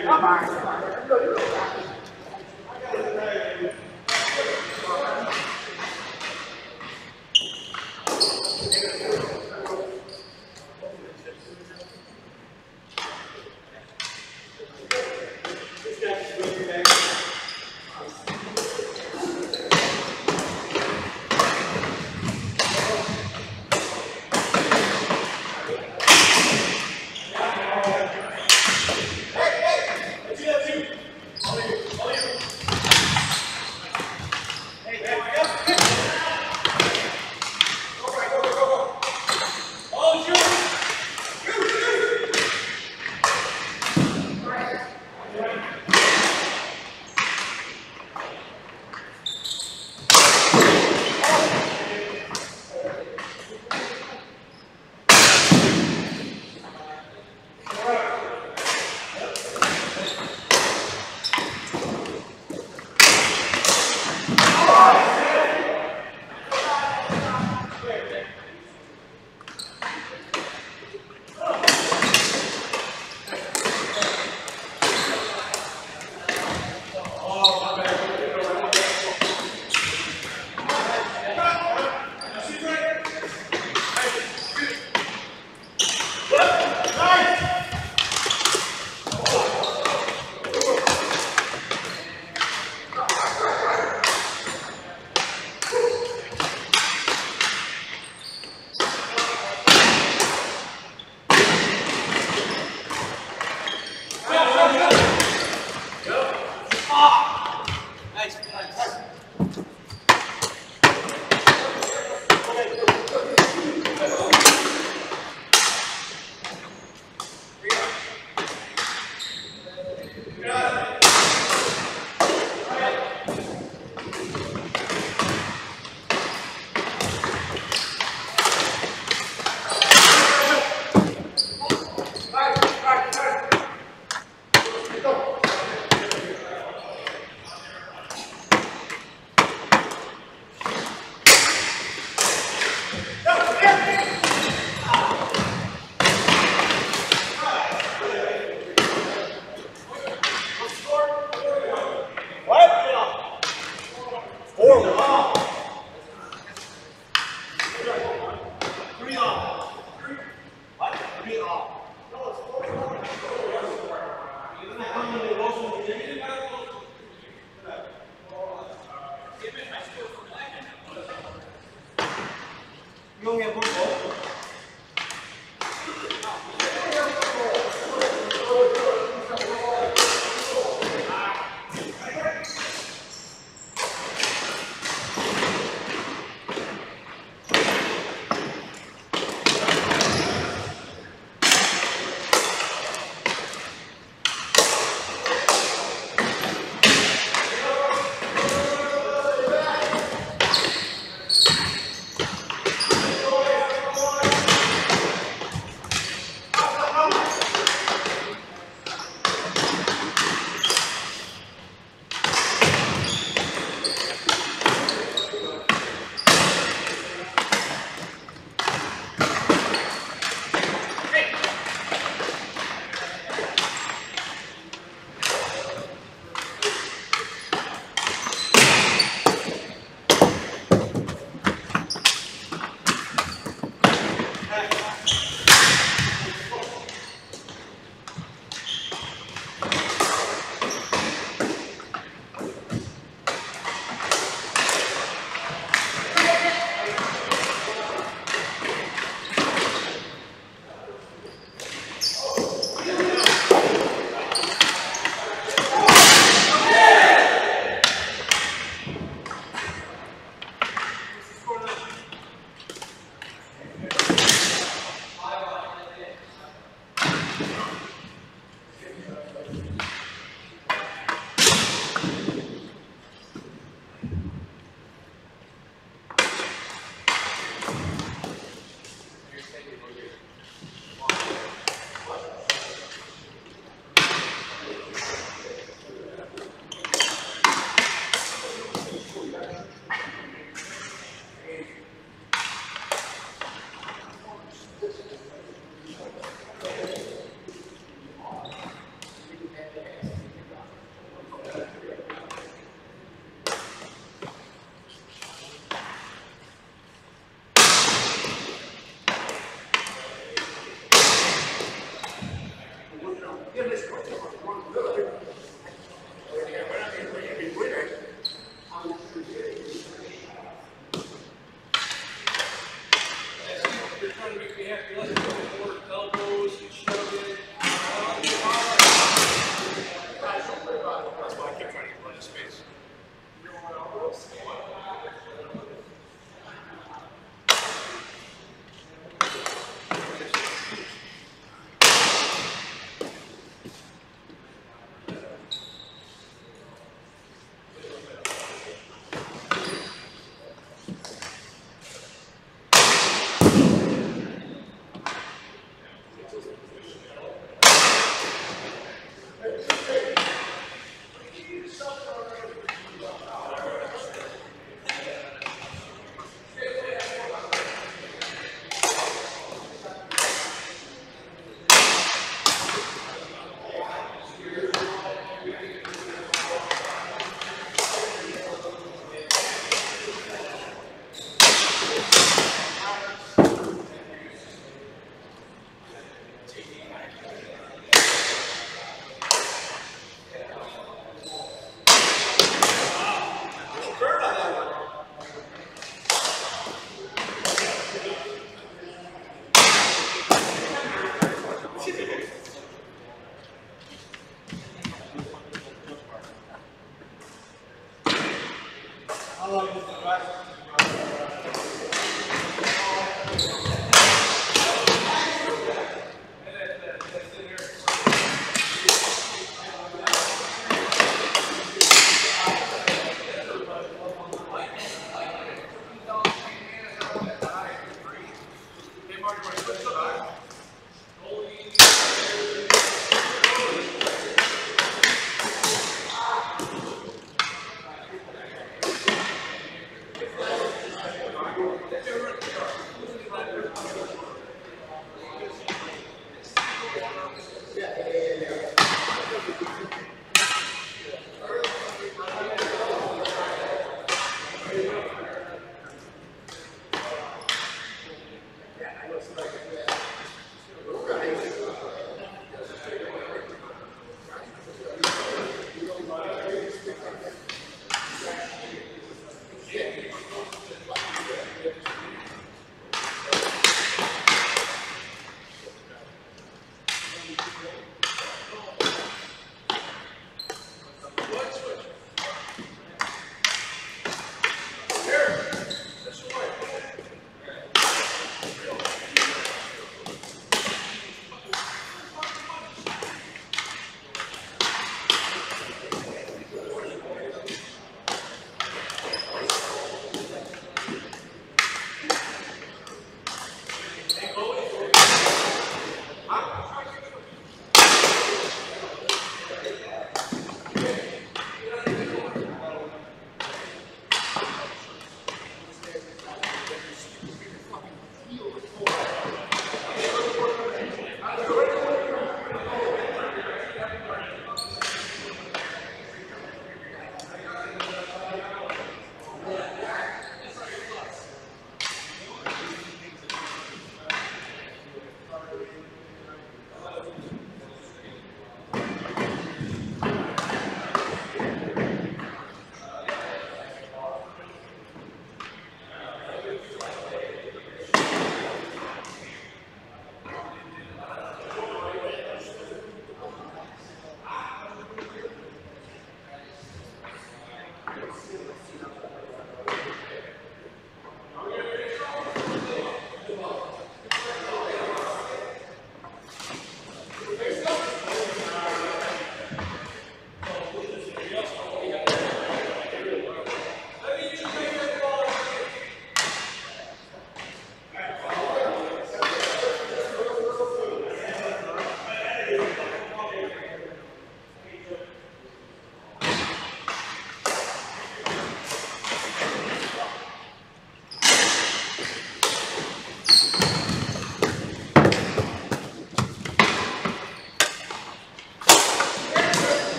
Amém.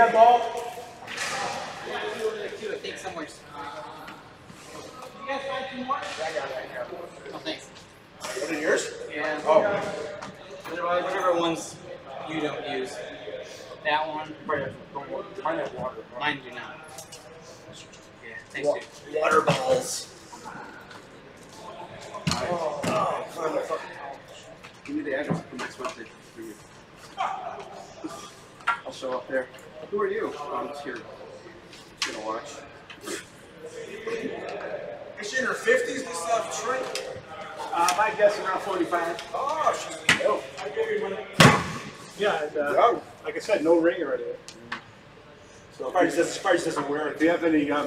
that ball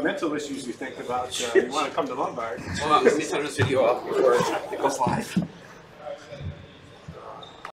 mental issues you think about, uh, you want to come to Lombard. Well, let me turn this video off.